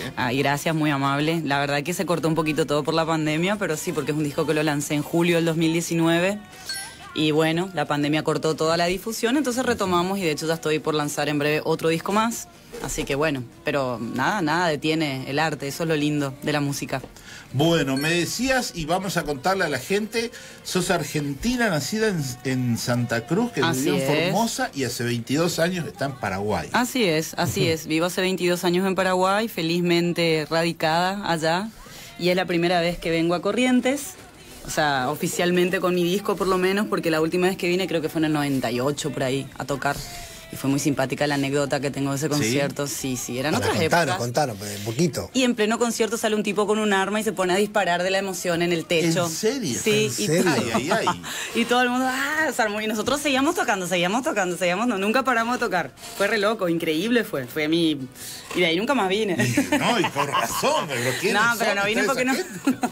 ¿eh? Ay, gracias, muy amable. La verdad que se cortó un poquito todo por la pandemia, pero sí, porque es un disco que lo lancé en julio del 2019. Y bueno, la pandemia cortó toda la difusión, entonces retomamos y de hecho ya estoy por lanzar en breve otro disco más. Así que bueno, pero nada, nada detiene el arte, eso es lo lindo de la música. Bueno, me decías, y vamos a contarle a la gente, sos argentina, nacida en, en Santa Cruz, que Así vivió en es. Formosa y hace 22 años está en Paraguay. Así es, así es. Vivo hace 22 años en Paraguay, felizmente radicada allá. Y es la primera vez que vengo a Corrientes. O sea, oficialmente con mi disco por lo menos, porque la última vez que vine creo que fue en el 98 por ahí a tocar. Y fue muy simpática la anécdota que tengo de ese concierto. Sí, sí, eran otras contanos, épocas. contanos, pues, un poquito. Y en pleno concierto sale un tipo con un arma y se pone a disparar de la emoción en el techo. ¿En serio? Sí, ¿En y, serio? Ay, ay, ay. y todo el mundo, ah. Y nosotros seguíamos tocando, seguíamos tocando, seguíamos, no, nunca paramos de tocar. Fue re loco, increíble fue. Fue mi. Y de ahí nunca más vine. No, y con razón, pero ¿quiénes No, pero no vine porque no.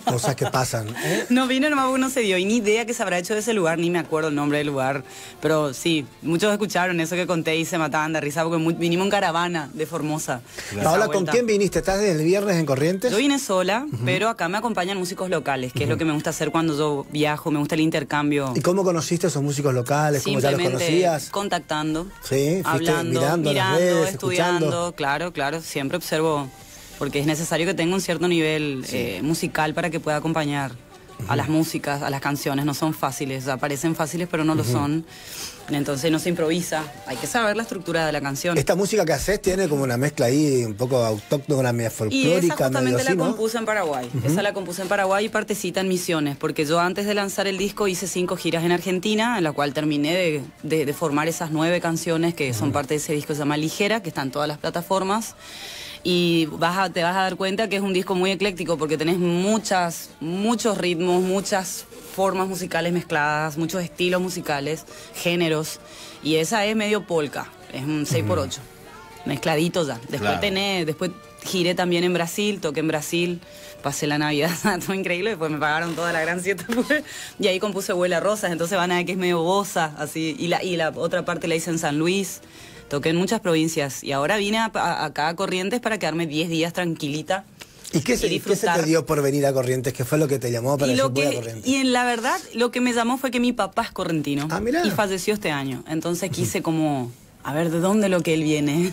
Cosas que pasan. ¿eh? No vine nomás porque no se dio y ni idea que se habrá hecho de ese lugar, ni me acuerdo el nombre del lugar. Pero sí, muchos escucharon eso que conté se mataban de risa porque mu- vinimos en caravana de Formosa. Paola, ¿con quién viniste? ¿Estás desde el viernes en Corrientes? Yo vine sola, pero acá me acompañan músicos locales, que es lo que me gusta hacer cuando yo viajo, me gusta el intercambio. ¿Y cómo conociste a esos músicos locales? ¿Cómo ya los Simplemente conocías? contactando, Sí, hablando, mirando las mirando, redes, estudiando, escuchando. claro, claro, siempre observo, porque es necesario que tenga un cierto nivel eh, musical para que pueda acompañar a las músicas, a las canciones, no son fáciles, o sea, parecen fáciles pero no lo son, entonces no se improvisa, hay que saber la estructura de la canción. Esta música que haces tiene como una mezcla ahí un poco autóctona, media Y esa folclórica, medio justamente la ¿no? compuse en Paraguay. Esa la compuse en Paraguay y partecita en Misiones, porque yo antes de lanzar el disco hice cinco giras en Argentina, en la cual terminé de, de- de formar esas nueve canciones que son parte de ese disco que se llama Ligera, que está en todas las plataformas. Y vas a- te vas a dar cuenta que es un disco muy ecléctico porque tenés muchas, muchos ritmos, muchas formas musicales mezcladas, muchos estilos musicales, géneros. Y esa es medio polka, es un 6x8 mezcladito ya. Después Claro. tenés, después giré también en Brasil, toqué en Brasil, pasé la Navidad, todo increíble, después me pagaron toda la gran siete y ahí compuse Huela Rosas, entonces van a ver que es medio bosa, así, y la, y la otra parte la hice en San Luis, toqué en muchas provincias, y ahora vine a- a- acá a Corrientes para quedarme 10 días tranquilita. ¿Y qué se, y qué se te dio por venir a Corrientes? ¿Qué fue lo que te llamó para Y, lo a Corrientes? y en la verdad, lo que me llamó fue que mi papá es correntino. Ah, mirá. Y falleció este año. Entonces quise como, a ver, ¿de dónde lo que él viene?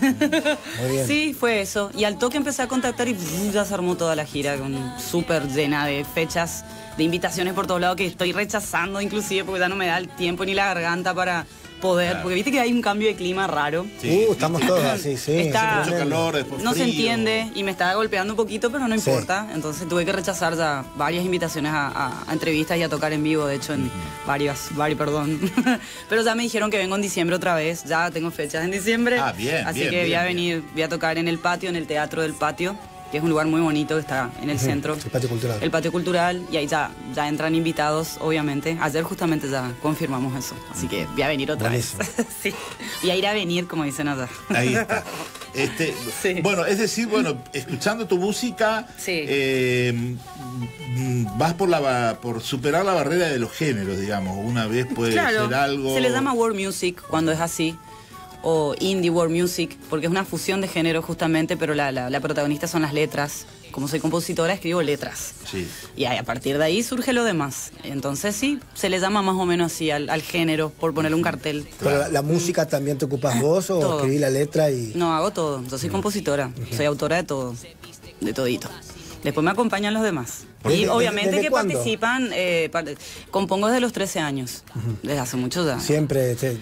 Muy bien. Sí, fue eso. Y al toque empecé a contactar y ¡bum! ya se armó toda la gira, con súper llena de fechas, de invitaciones por todos lados que estoy rechazando inclusive porque ya no me da el tiempo ni la garganta para poder. Claro. Porque viste que hay un cambio de clima raro. Sí. Uh, estamos todos así, sí. Está- Mucho calor, después No se entiende y me estaba golpeando un poquito, pero no Sí. importa. Entonces tuve que rechazar ya varias invitaciones a, a- a entrevistas y a tocar en vivo, de hecho, en varias, varios, perdón. pero ya me dijeron que vengo en diciembre otra vez, ya tengo fechas en diciembre. Ah, bien, Así bien, que voy a bien. venir, voy a tocar en el patio, en el Teatro del Patio, que es un lugar muy bonito que está en el centro. El patio cultural. El patio cultural, y ahí ya, ya entran invitados, obviamente. Ayer justamente ya confirmamos eso, así que voy a venir otra Buenísimo. vez. sí. Y a ir a venir, como dicen allá. Ahí está. Este, Sí. Bueno, es decir, bueno, escuchando tu música, Sí. eh, vas por la por superar la barrera de los géneros, digamos. Una vez puede Claro, ser algo. se le llama world music cuando es así, o indie world music, porque es una fusión de género justamente, pero la, la- la protagonista son las letras. Como soy compositora, escribo letras. Sí. Y a partir de ahí surge lo demás. Entonces sí, se le llama más o menos así al, al género, por ponerle un cartel. Pero la, la música también te ocupas vos o Todo. escribí la letra y. No, hago todo. Yo soy compositora, soy autora de todo, de todito. Después me acompañan los demás. ¿Desde- Y desde- obviamente desde que cuándo? participan, eh, compongo desde los 13 años, desde hace muchos años. Siempre te,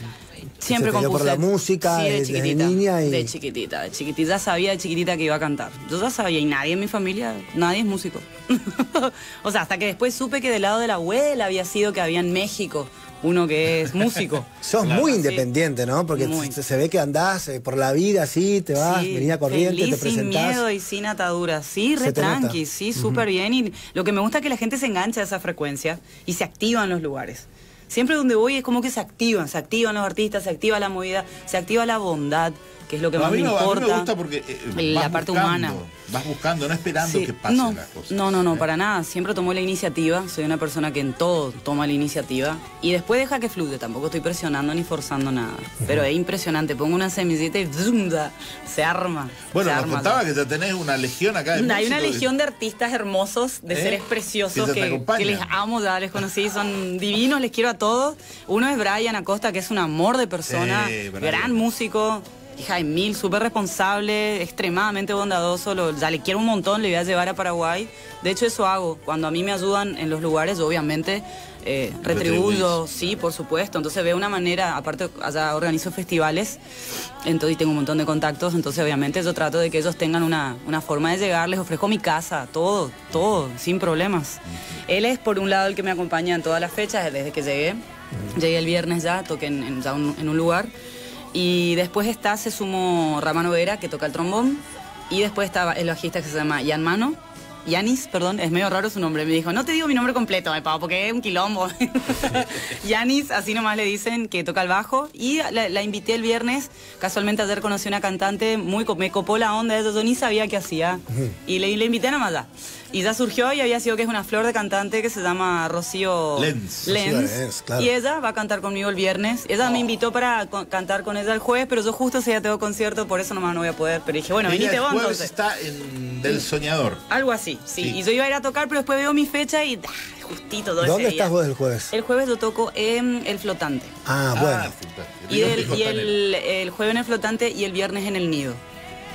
Siempre se compuse. por la música Sí, de desde chiquitita. niña y De chiquitita, de chiquitita. Ya sabía de chiquitita que iba a cantar. Yo ya sabía, y nadie en mi familia, nadie es músico. o sea, hasta que después supe que del lado de la abuela había sido que había en México uno que es músico. sos muy independiente, ¿no? Porque se, se ve que andás eh, por la vida así, te vas, Sí, venís a corriente, feliz, te sin presentás. miedo y sin ataduras. Sí, re tranqui, sí, súper bien. Y lo que me gusta es que la gente se engancha a esa frecuencia y se activa en los lugares. Siempre donde voy es como que se activan, se activan los artistas, se activa la movida, se activa la bondad, que es lo que No, a más mí me no- a mí importa. me gusta porque eh, la vas parte buscando, humana. Vas buscando, no esperando Sí, que pasen no, las cosas. No, no, no, ¿eh? para nada. Siempre tomo la iniciativa. Soy una persona que en todo toma la iniciativa. Y después deja que fluya. Tampoco estoy presionando ni forzando nada. Pero es impresionante. Pongo una semillita y ¡zum! da, se arma. Bueno, se nos arma contaba que ya tenés una legión acá de Hay una legión de artistas hermosos, de ¿Eh? seres preciosos que, les amo, ya les conocí, son divinos, les quiero a todos. Uno es Brian Acosta, que es un amor de persona, gran músico. Hija de mil, súper responsable, extremadamente bondadoso. lo- ya le quiero un montón, le voy a llevar a Paraguay. De hecho, eso hago. Cuando a mí me ayudan en los lugares, obviamente eh, retribuyo, sí, por supuesto. Entonces veo una manera, aparte allá organizo festivales, entonces y tengo un montón de contactos, entonces obviamente yo trato de que ellos tengan una, una forma de llegar, les ofrezco mi casa, todo, todo, sin problemas. Él es por un lado el que me acompaña en todas las fechas, desde que llegué. Llegué el viernes ya, toqué en, en- ya un- en un lugar. Y después está, se sumó Ramano Vera, que toca el trombón. Y después estaba el bajista que se llama Jan Mano. Yanis, perdón, es medio raro su nombre. Me dijo, no te digo mi nombre completo, me pago, porque es un quilombo. Yanis, así nomás le dicen que toca el bajo. Y la, la invité el viernes. Casualmente ayer conocí una cantante, muy me copó la onda de eso, yo ni sabía qué hacía. Y le, le invité nada más ya. Y ya surgió y había sido que es una flor de cantante que se llama Rocío Lenz. Lenz. Rocío Lenz, claro. Y ella va a cantar conmigo el viernes. Ella me invitó para co- cantar con ella el jueves, pero yo justo ese día tengo concierto, por eso nomás no voy a poder. Pero dije, bueno, venite vos jueves entonces. está en Del Soñador. Algo así, sí. Sí. Y yo iba a ir a tocar, pero después veo mi fecha y ah, justito todo ese ¿Dónde día. estás vos el jueves? El jueves yo toco en El Flotante. Ah, bueno. fantástico. Y, el, y el, el jueves en El Flotante y el viernes en El Nido.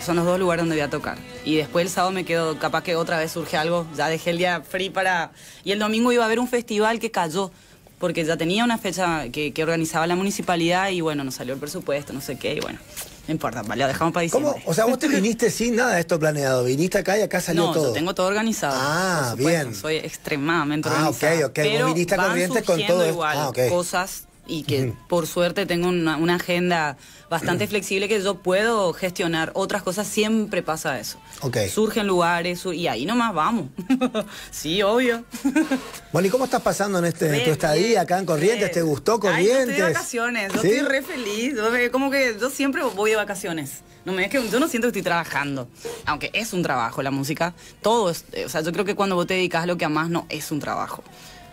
Son los dos lugares donde voy a tocar. Y después el sábado me quedo, capaz que otra vez surge algo. Ya dejé el día free para... Y el domingo iba a haber un festival que cayó. Porque ya tenía una fecha que, que organizaba la municipalidad y bueno, nos salió el presupuesto, no sé qué. Y bueno, no importa, lo dejamos para diciembre. ¿Cómo? O sea, vos te viniste sin nada de esto planeado. Viniste acá y acá salió no, todo. yo tengo todo organizado. Ah, bien. Soy extremadamente Ah, organizada. ok, ok. Vos Pero viniste a Corrientes con todo esto. igual Ah, cosas y que por suerte tengo una, una agenda bastante flexible que yo puedo gestionar otras cosas. Siempre pasa eso. Ok. Surgen lugares su- y ahí nomás vamos. sí, obvio. Bueno, ¿y cómo estás pasando en este Re tu estadía acá en Corrientes? re. ¿Te gustó Ay, Corrientes? yo estoy de vacaciones, yo ¿Sí? estoy re feliz. Como que yo siempre voy de vacaciones. No me es que yo no siento que estoy trabajando, aunque es un trabajo la música. Todo es, eh, o sea, yo creo que cuando vos te dedicas a lo que amás no es un trabajo.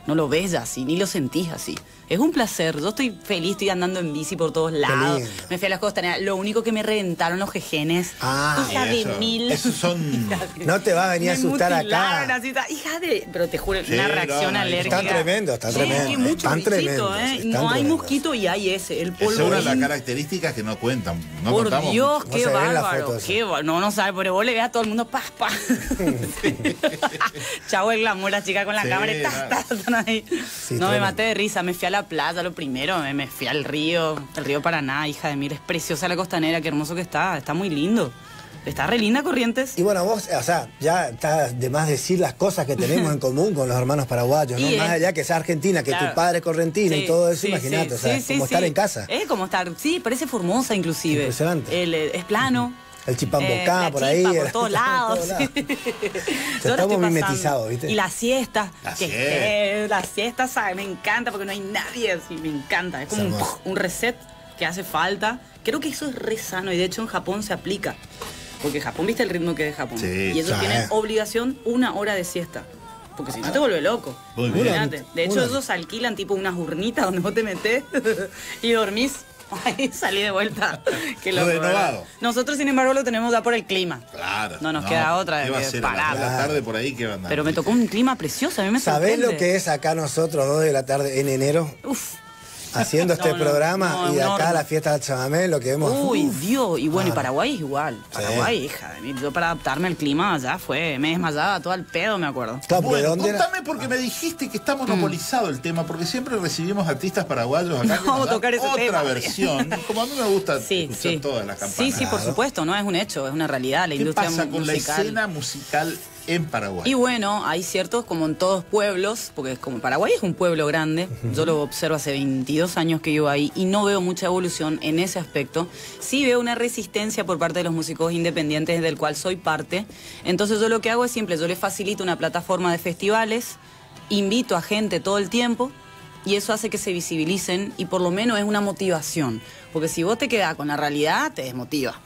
No lo ves así, ni lo sentís así. Es un placer. Yo estoy feliz, estoy andando en bici por todos lados. Me fui a las costaneras. Lo único que me reventaron los jejenes. Ah, hija eso- de mil. esos son- No te va a venir a asustar acá. así, hija de. Pero te juro, Sí, una reacción no, alérgica. Están tremendos, están Sí, tremendos, hay mucho están bichito, tremendos, ¿eh? están No hay tremendos. mosquito y hay ese, el es polvo. una de las características que no cuentan. No Por contamos Dios, mucho. Qué bárbaro. qué no, no sabe, pero vos le ves a todo el mundo pa, pa. Chavo el glamour, la chica con la Sí, cámara y ta, no. ta, están ahí. No, me tremendo. maté de risa. Me fui a la playa lo primero, me, me fui al río, el río Paraná, hija de mí. Es preciosa la costanera, qué hermoso que está. Está muy lindo. Está re linda Corrientes. Y bueno, vos, o sea, ya está de más decir las cosas que tenemos en común con los hermanos paraguayos, ¿no? Y más es- allá que sea argentina, que Claro. tu padre es correntino y todo eso, sí, imagínate, sí, o sea, como estar en casa. Es como estar, sí, parece Formosa inclusive. Impresionante. El, es plano. El chipambocá la por chipa ahí, Por todos lados. lados. Yo estamos mimetizados, ¿viste? Y la siesta. La que siesta. esté- la siesta, ¿sabes? Me encanta porque no hay nadie así. Me encanta. Es como un, reset que hace falta. Creo que eso es re sano y de hecho en Japón se aplica. Porque Japón, ¿viste el ritmo que es Japón? Sí, y ellos tienen obligación una hora de siesta. Porque si no te vuelve loco. Muy bien. De hecho, ellos alquilan tipo unas urnitas donde vos te metés y dormís. Ahí salí de vuelta. Qué loco, Renovado. ¿verdad? Nosotros, sin embargo, lo tenemos ya por el clima. Claro. No nos queda otra ¿Qué va a que ser a las parar. de la tarde por ahí? ¿Qué va a andar? Pero me tocó un clima precioso, a mí me ¿Sabés sorprende. lo que es acá nosotros, dos de la tarde en enero, Uf. Haciendo este No, no, programa no, y de acá a la fiesta del chamamé, lo que vemos? Uy, uf, Dios. Y bueno, y Ah. Paraguay es igual. Paraguay, hija de mí. Yo para adaptarme al clima ya fue. Me desmayaba todo al pedo, me acuerdo. Bueno, ¿dónde era? contame porque me dijiste que está monopolizado el tema, porque siempre recibimos artistas paraguayos acá que No, nos dan tocar ese otra tema. versión. Como a mí me gusta Sí, escuchar sí. todas las campanas. Sí, sí, por Claro. supuesto. No es un hecho, es una realidad. La ¿Qué industria pasa con la musical. escena musical en Paraguay? Y bueno, hay ciertos, como en todos pueblos, porque como Paraguay es un pueblo grande, yo lo observo hace 22 años que vivo ahí y no veo mucha evolución en ese aspecto. Sí veo una resistencia por parte de los músicos independientes del cual soy parte. Entonces yo lo que hago es simple, yo les facilito una plataforma de festivales, invito a gente todo el tiempo y eso hace que se visibilicen y por lo menos es una motivación. Porque si vos te quedás con la realidad, te desmotiva.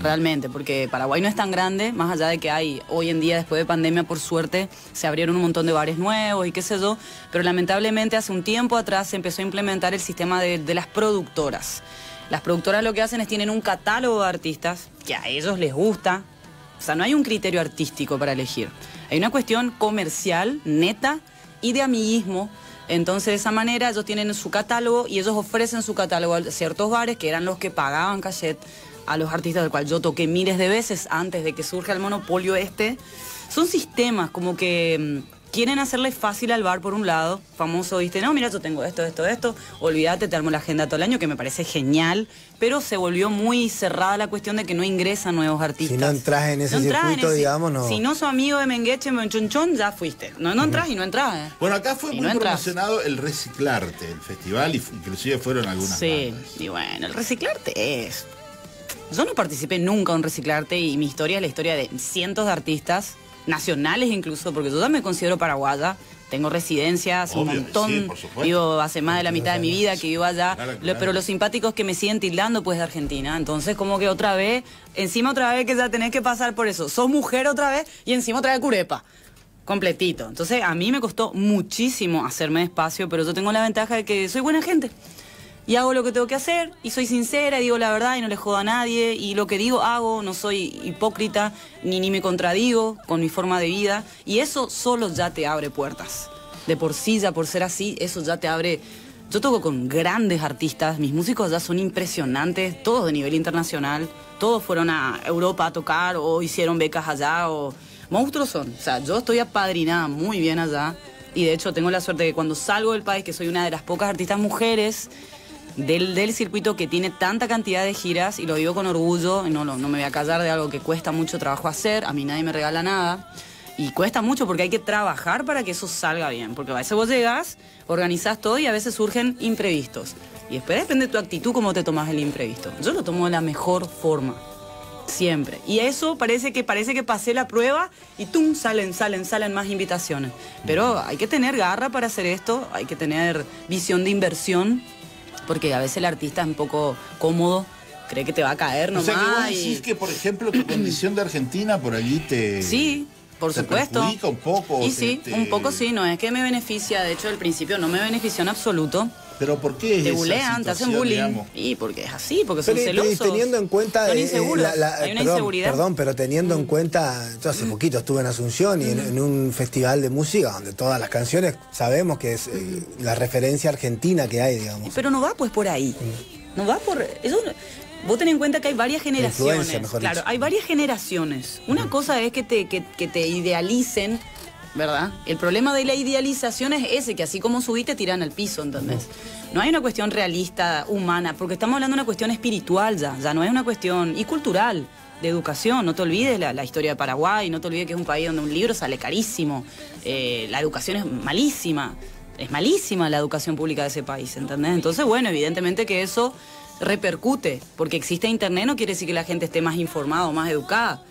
Realmente, porque Paraguay no es tan grande, más allá de que hay hoy en día, después de pandemia, por suerte, se abrieron un montón de bares nuevos y qué sé yo, pero lamentablemente hace un tiempo atrás se empezó a implementar el sistema de, las productoras. Las productoras lo que hacen es tienen un catálogo de artistas que a ellos les gusta, o sea, no hay un criterio artístico para elegir. Hay una cuestión comercial, neta, y de amiguismo. Entonces, de esa manera, ellos tienen su catálogo y ellos ofrecen su catálogo a ciertos bares que eran los que pagaban cachet a los artistas del cual yo toqué miles de veces antes de que surja el monopolio este. Son sistemas como que mm, quieren hacerle fácil al bar por un lado, famoso, viste, no, mira, yo tengo esto, esto, esto, olvídate, te armo la agenda todo el año, que me parece genial, pero se volvió muy cerrada la cuestión de que no ingresan nuevos artistas. Si no entras en ese circuito, digamos, no. Si no sos amigo de Mengueche, Menchonchón, ya fuiste. No, no entras y no entras. Eh. Bueno, acá fue muy promocionado el Reciclarte, el festival, y inclusive fueron algunas Sí, y bueno, el Reciclarte es... Yo no participé nunca en Reciclarte y mi historia es la historia de cientos de artistas nacionales incluso, porque yo me considero paraguaya, tengo residencias, un montón, vivo hace más de la mitad de mi vida que vivo allá, pero lo simpático es que me siguen tildando pues de Argentina, entonces como que otra vez, encima otra vez que ya tenés que pasar por eso, sos mujer otra vez y encima otra vez curepa. Completito. Entonces a mí me costó muchísimo hacerme espacio, pero yo tengo la ventaja de que soy buena gente y hago lo que tengo que hacer y soy sincera y digo la verdad y no le jodo a nadie y lo que digo hago, no soy hipócrita ni, ni me contradigo con mi forma de vida y eso solo ya te abre puertas. De por sí, ya por ser así, eso ya te abre... Yo toco con grandes artistas, mis músicos ya son impresionantes, todos de nivel internacional, todos fueron a Europa a tocar o hicieron becas allá o... Monstruos son, o sea, yo estoy apadrinada muy bien allá y de hecho tengo la suerte de que cuando salgo del país, que soy una de las pocas artistas mujeres, del, circuito que tiene tanta cantidad de giras, y lo digo con orgullo, no, no, no me voy a callar de algo que cuesta mucho trabajo hacer, a mí nadie me regala nada. Y cuesta mucho porque hay que trabajar para que eso salga bien. Porque a veces vos llegas, organizás todo y a veces surgen imprevistos. Y después depende de tu actitud cómo te tomas el imprevisto. Yo lo tomo de la mejor forma. Siempre. Y eso parece que parece que pasé la prueba y ¡tum! salen, salen, salen más invitaciones. Pero hay que tener garra para hacer esto, hay que tener visión de inversión porque a veces el artista es un poco cómodo, cree que te va a caer nomás. O sea que vos decís que, por ejemplo, tu condición de Argentina por allí te... Sí, por supuesto. un poco. Y sí, un poco sí, no es que me beneficia, de hecho al principio no me benefició en absoluto. ¿Pero por qué Te bulean, te hacen bullying. Y porque es así, porque son celosos. teniendo en cuenta... Son eh, inseguros, hay una perdón, inseguridad. Perdón, pero teniendo en mm. cuenta... Yo hace mm. poquito estuve en Asunción y en, un festival de música donde todas las canciones sabemos que es eh, la referencia argentina que hay, digamos. Pero no va pues por ahí. Mm. No va por... Eso, Vos ten en cuenta que hay varias generaciones. Claro, hay varias generaciones. Una cosa es que te, que, que te idealicen ¿verdad? El problema de la idealización es ese, que así como subiste, tiran al piso, ¿entendés? No hay una cuestión realista, humana, porque estamos hablando de una cuestión espiritual ya, ya no es una cuestión, y cultural, de educación. No te olvides la, historia de Paraguay, no te olvides que es un país donde un libro sale carísimo, eh, la educación es malísima, es malísima la educación pública de ese país, ¿entendés? Entonces, bueno, evidentemente que eso repercute, porque existe Internet no quiere decir que la gente esté más informada o más educada.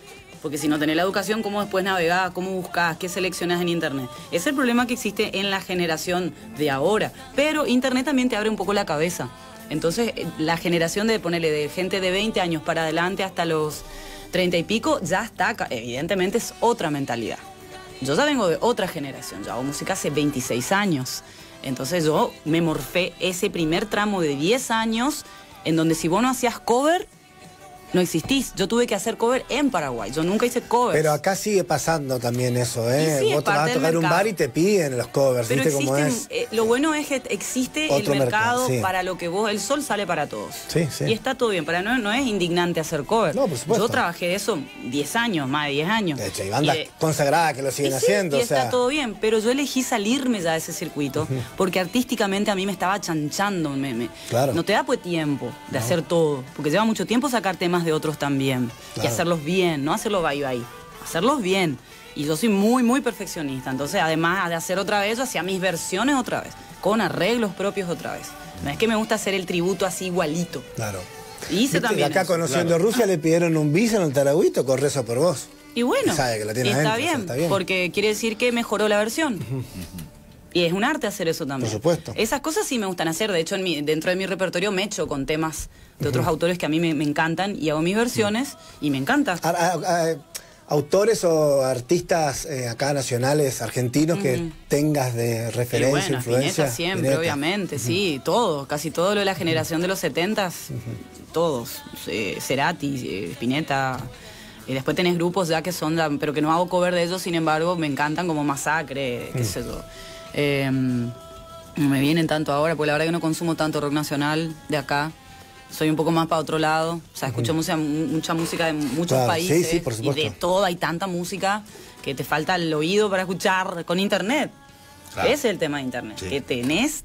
Porque si no tenés la educación, ¿cómo después navegás? ¿Cómo buscas? ¿Qué seleccionas en Internet? Es el problema que existe en la generación de ahora. Pero Internet también te abre un poco la cabeza. Entonces, eh, la generación de ponerle de gente de 20 años para adelante hasta los 30 y pico ya está, evidentemente es otra mentalidad. Yo ya vengo de otra generación, yo hago música hace 26 años. Entonces yo me morfé ese primer tramo de 10 años en donde si vos no hacías cover, no existís. Yo tuve que hacer cover en Paraguay. Yo nunca hice cover. Pero acá sigue pasando también eso, ¿eh? Vos te vas a tocar un bar y te piden los covers, ¿viste cómo es? Eh, lo bueno es que existe el mercado, para lo que vos. El sol sale para todos. Sí, sí. Y está todo bien. Para no, no es indignante hacer cover. No, por supuesto. Yo trabajé de eso 10 años, más de 10 años. De hecho, hay bandas consagradas que lo siguen haciendo. Y está todo bien. Pero yo elegí salirme ya de ese circuito porque artísticamente a mí me estaba chanchando. Me, claro. No te da pues tiempo de hacer todo. Porque lleva mucho tiempo sacar temas de otros también y hacerlos bien, no hacerlo bye bye, hacerlos bien. Y yo soy muy, muy perfeccionista. Entonces, además de hacer otra vez, yo hacía mis versiones otra vez, con arreglos propios otra vez. No es que me gusta hacer el tributo así igualito. Claro. Hice también. Acá conociendo Rusia le pidieron un visa en el Tarahuito, corre eso por vos. Y bueno, está, bien, porque quiere decir que mejoró la versión. Y es un arte hacer eso también. Por supuesto. Esas cosas sí me gustan hacer. De hecho, en mi- dentro de mi repertorio me echo con temas de otros autores que a mí me, me encantan y hago mis versiones y me encanta. A- a- a- autores o artistas eh, acá nacionales argentinos que tengas de referencia, bueno, influencia. Spinetta siempre, obviamente, sí, todo, casi todo lo de la generación de los 70 todos, eh, Cerati, eh, Spinetta. Y después tenés grupos ya que son, pero que no hago cover de ellos, sin embargo, me encantan como Masacre, qué sé yo. Eh, no me vienen tanto ahora, porque la verdad que no consumo tanto rock nacional de acá. Soy un poco más para otro lado. O sea, escucho música, mucha música de muchos Claro, países. sí, por y de todo, hay tanta música que te falta el oído para escuchar con internet. Claro. Ese es el tema de internet. Sí. Que tenés.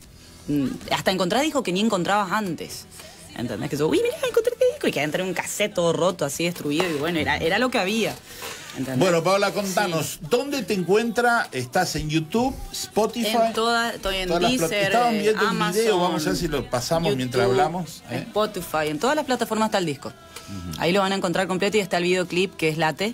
mm, Hasta encontrar discos que ni encontrabas antes. ¿Entendés? Que yo, uy, mira, encontré este disco. Y que entra en un cassette todo roto, así destruido. Y bueno, era, era lo que había. ¿entendés? Bueno, Paola, contanos, ¿dónde te encuentra? ¿Estás en YouTube, Spotify? En toda, estoy en Todas Deezer, Estaban viendo un Amazon, video, vamos a ver si lo pasamos mientras hablamos, ¿eh? Spotify, en todas las plataformas está el disco. Ahí lo van a encontrar completo y está el videoclip que es Late,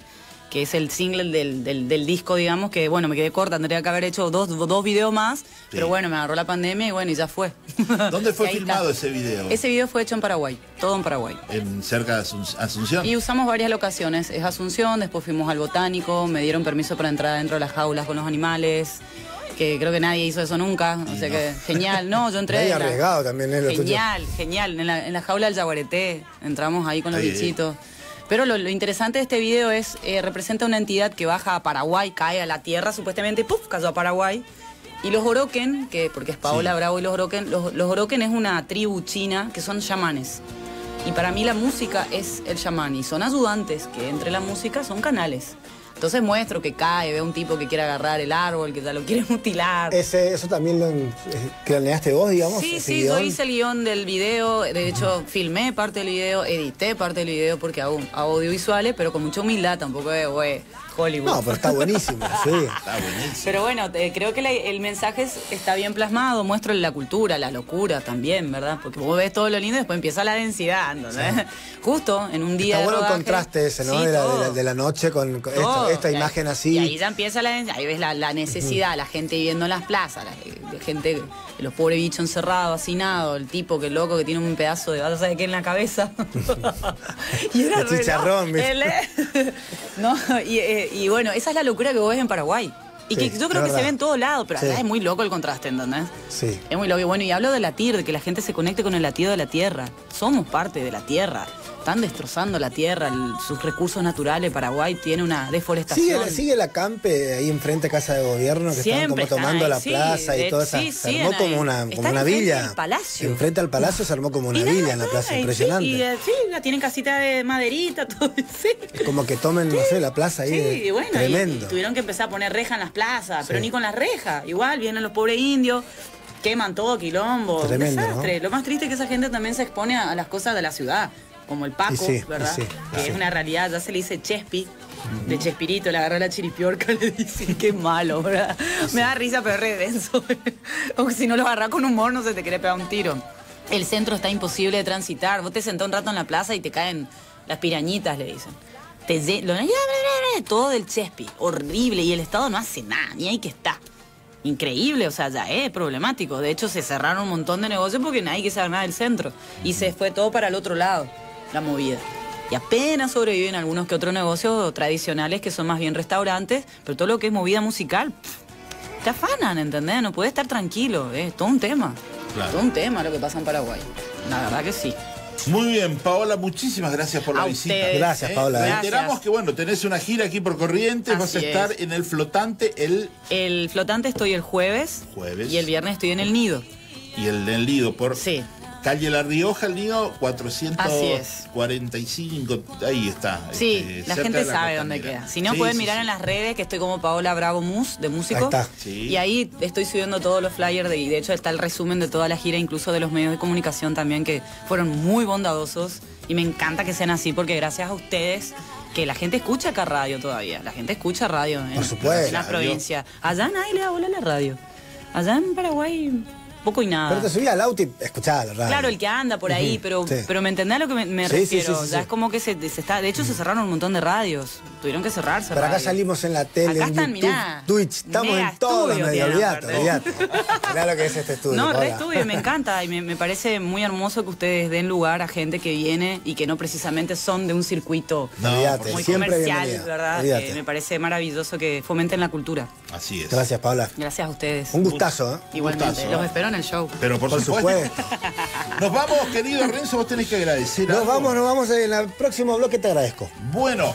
que es el single del, del- del disco, digamos, que bueno, me quedé corta, tendría que haber hecho dos, dos videos más, pero bueno, me agarró la pandemia y bueno, y ya fue. ¿Dónde fue ahí filmado está. ese video? Ese video fue hecho en Paraguay, todo en Paraguay. En cerca de Asun- Asunción. Y usamos varias locaciones. Es Asunción, después fuimos al Botánico, me dieron permiso para entrar dentro de las jaulas con los animales, que creo que nadie hizo eso nunca. O sea que genial. No, yo entré. La- arriesgado también, ¿eh? Tuyo. Genial, genial. En la, en la jaula del jaguareté entramos ahí con los Ahí, ahí. Pero lo, lo interesante de este video es, eh, representa una entidad que baja a Paraguay, cae a la tierra, supuestamente, ¡puf! cayó a Paraguay. Y los Oroken, que, porque es Paola Sí. Bravo y los Oroken, los, los Oroken es una tribu china que son chamanes. Y para mí la música es el chamán y son ayudantes, que entre la música son canales. Entonces muestro que cae, ve a un tipo que quiere agarrar el árbol, que ya lo quiere mutilar. Ese, eso también lo eh, planeaste vos, digamos. Sí, sí, guion. yo hice el guion del video, de hecho filmé parte del video, edité parte del video porque hago, hago audiovisuales, pero con mucha humildad, tampoco es, güey, Hollywood. No, pero está buenísimo, sí. Está buenísimo. Pero bueno, te- creo que la- el mensaje es- está bien plasmado, muestro la cultura, la locura también, ¿verdad? Porque vos ves todo lo lindo y después empieza la densidad, ¿entendés? Justo en un día Está de bueno el contraste ese, ¿no? Sí, de, la, de la- de la noche con, con esto- Todo. esta imagen así. Y ahí ya empieza la ahí ves la, la necesidad, la gente viviendo en las plazas, la, la gente, los pobres bichos encerrados, hacinados, el tipo que loco que tiene un pedazo de no sabe qué en la cabeza. y era De re- chicharrón, eh, no, y, eh, y bueno, esa es la locura que vos ves en Paraguay. Y Sí, que yo creo que se ve en todos lados, pero acá Sí. es muy loco el contraste, ¿entendés? Sí. Es muy loco. Y bueno, y hablo de latir, de que la gente se conecte con el latido de la tierra. Somos parte de la tierra. Están destrozando la tierra, el- sus recursos naturales. Paraguay tiene una deforestación. Sigue, sigue la campe ahí enfrente a Casa de Gobierno que Siempre están como están tomando ahí, la plaza y todo eso. sí, se armó como una, como una villa. palacio. Enfrente al palacio se armó como una nada, villa en la plaza, impresionante. Y, eh, sí, la tienen casita de maderita, todo. Sí. Es como que tomen, no sé, la plaza ahí. Sí, bueno, tremendo. y tuvieron que empezar a poner reja en las plazas, pero ni con las rejas. Igual vienen los pobres indios, queman todo quilombo. Tremendo, desastre. ¿no? Lo más triste es que esa gente también se expone a, a las cosas de la ciudad, como el Paco, sí, ¿verdad? sí, que sí. es una realidad, ya se le dice Chespi. De Chespirito, le agarró la chiripiorca, le dice, qué malo, ¿verdad? Me da risa, pero es re denso. o si no lo agarras con humor, no se te quiere pegar un tiro. El centro está imposible de transitar. Vos te sentás un rato en la plaza y te caen las pirañitas, le dicen. Te lo- todo del Chespi, horrible, y el Estado no hace nada, ni hay que está. Increíble, o sea, ya es problemático. De hecho, se cerraron un montón de negocios porque nadie quiere saber nada del centro. Y se fue todo para el otro lado, la movida. Y apenas sobreviven algunos que otros negocios tradicionales que son más bien restaurantes, pero todo lo que es movida musical, pff, te afanan, ¿entendés? No puedes estar tranquilo, es todo un tema. Claro. Todo un tema lo que pasa en Paraguay. La verdad que sí. Muy bien, Paola, muchísimas gracias por la A visita. ustedes. Gracias, Paola. Nos Gracias. enteramos que bueno, tenés una gira aquí por Corrientes, vas a estar es. en el flotante el El flotante estoy el jueves. Jueves. Y el viernes estoy en el nido. y el del Lido por Sí. Calle La Rioja, el Nido Así es. 445, ahí está. Sí, este, la gente la sabe dónde queda. Si no, Sí, pueden sí, mirar sí. en las redes que estoy como Paola Bravo Mus, de músico. Ahí está. Sí. Y ahí estoy subiendo todos los flyers de, y de hecho está el resumen de toda la gira, incluso de los medios de comunicación también, que fueron muy bondadosos. Y me encanta que sean así, porque gracias a ustedes que la gente escucha acá radio todavía. La gente escucha radio en, Por supuesto. en la Gracias a provincia. Allá nadie le da bola a la radio. Allá en Paraguay, poco y nada. Pero te subí al auto y escuchaba la radio. Claro, el que anda por ahí, pero, sí. pero me entendés a lo que me, refiero. es como que se, se está. De hecho, se cerraron un montón de radios. Tuvieron que cerrarse. Pero acá salimos en la tele, Acá en están, YouTube, mirá, Twitch, estamos en todos los medios. Mirá lo que es este estudio. No, re estudio, me encanta y me, me parece muy hermoso que ustedes den lugar a gente que viene y que no precisamente son de un circuito No, Olvídate, muy siempre comercial. ¿verdad? Eh, me parece maravilloso que fomenten la cultura. Así es. Gracias, Paula. Gracias a ustedes. Un gustazo, ¿eh? Igualmente, gustazo, los ¿eh? espero en el show. Pero por, Por supuesto. supuesto. Nos vamos, querido Renzo, vos tenés que agradecer. Nos algo. vamos, nos vamos en el próximo bloque, te agradezco. Bueno.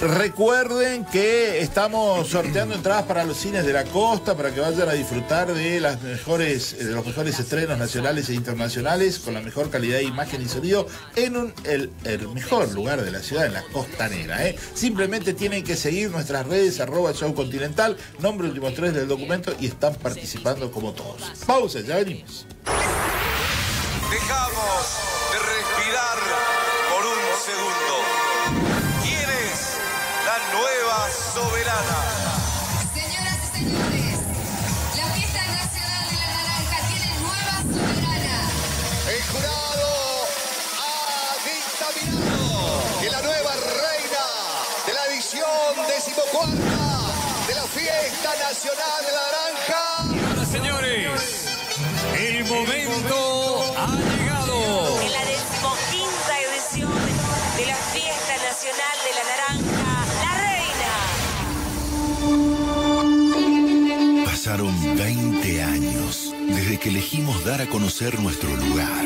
Recuerden que estamos sorteando entradas para los cines de la costa para que vayan a disfrutar de las mejores, de los mejores estrenos nacionales e internacionales con la mejor calidad de imagen y sonido en el, mejor lugar de la ciudad, en la costanera. ¿eh? Simplemente tienen que seguir nuestras redes arroba show continental, nombre últimos tres del documento y están participando como todos. Pausa, ya venimos. Dejamos de respirar por un segundo. Soberana? Señoras y señores, la fiesta nacional de la naranja tiene nueva soberana. El jurado ha dictaminado que la nueva reina de la edición decimocuarta de la Fiesta Nacional de la Naranja Señores, el momento ha llegado. Pasaron 20 años desde que elegimos dar a conocer nuestro lugar,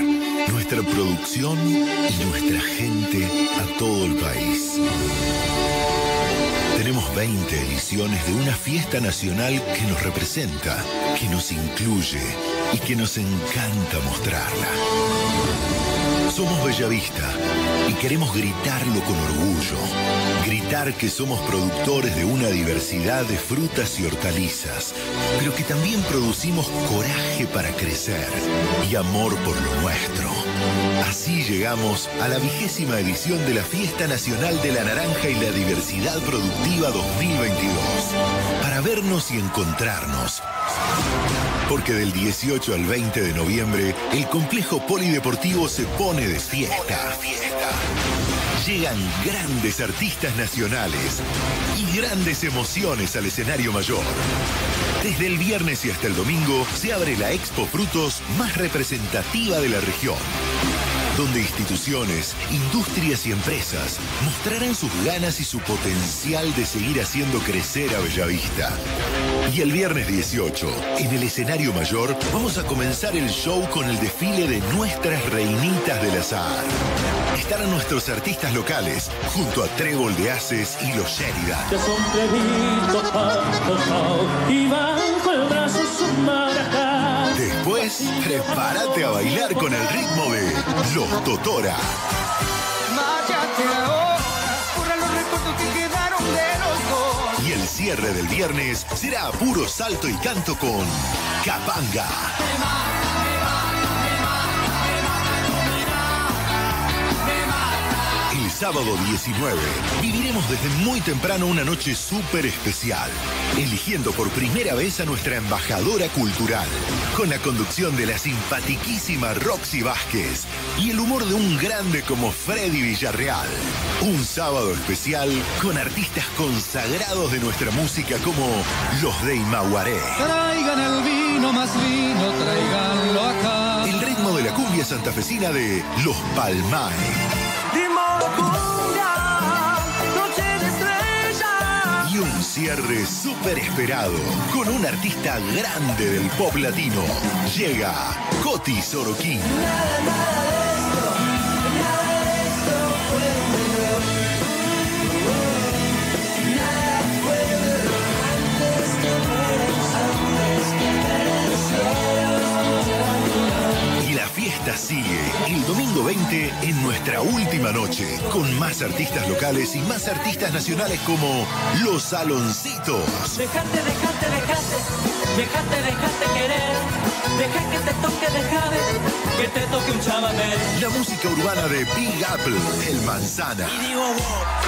nuestra producción y nuestra gente a todo el país. Tenemos 20 ediciones de una fiesta nacional que nos representa, que nos incluye y que nos encanta mostrarla. Somos Bellavista y queremos gritarlo con orgullo. Gritar que somos productores de una diversidad de frutas y hortalizas, pero que también producimos coraje para crecer y amor por lo nuestro. Así llegamos a la vigésima edición de la Fiesta Nacional de la Naranja y la Diversidad Productiva 2022. Para vernos y encontrarnos. Porque del 18 al 20 de noviembre, el complejo polideportivo se pone de fiesta. Llegan grandes artistas nacionales y grandes emociones al escenario mayor. Desde el viernes y hasta el domingo se abre la Expo Frutos más representativa de la región donde instituciones, industrias y empresas mostrarán sus ganas y su potencial de seguir haciendo crecer a Bellavista. Y el viernes 18, en el escenario mayor, vamos a comenzar el show con el desfile de nuestras reinitas del azar. Estarán nuestros artistas locales, junto a Trébol de Aces y los Sheridan. Que son plebitos, y van con el brazo. 3. Prepárate a bailar con el ritmo de Los Totora. Y el cierre del viernes será puro salto y canto con Capanga. Sábado 19 viviremos desde muy temprano una noche súper especial, eligiendo por primera vez a nuestra embajadora cultural, con la conducción de la simpatiquísima Roxy Vázquez y el humor de un grande como Freddy Villarreal. Un sábado especial con artistas consagrados de nuestra música como los de Imaguaré. Traigan el vino más vino, traiganlo acá. El ritmo de la cumbia santafesina de Los Palmae. Y un cierre súper esperado con un artista grande del pop latino. Llega Coti Sorokin. Y domingo 20 en nuestra última noche, con más artistas locales y más artistas nacionales como Los Saloncitos. Dejate, dejate, dejate, dejate, dejate querer. Deja que te toque, dejade, que te toque un chamamé. La música urbana de Big Apple, El Manzana. Digo, wow,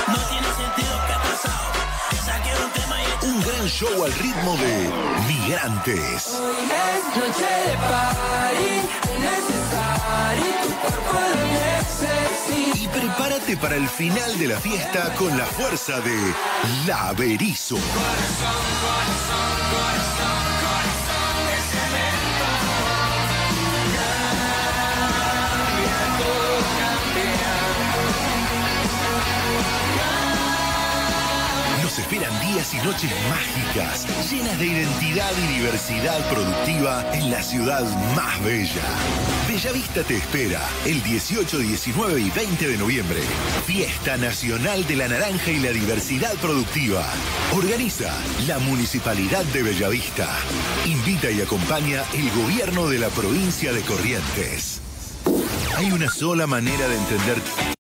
no tiene sentido que un gran show al ritmo de Migrantes. Y prepárate para el final de la fiesta con la fuerza de La Berizo. Noches mágicas, llenas de identidad y diversidad productiva en la ciudad más bella. Bellavista te espera el 18, 19 y 20 de noviembre. Fiesta Nacional de la Naranja y la Diversidad Productiva. Organiza la Municipalidad de Bellavista. Invita y acompaña el gobierno de la provincia de Corrientes. Hay una sola manera de entender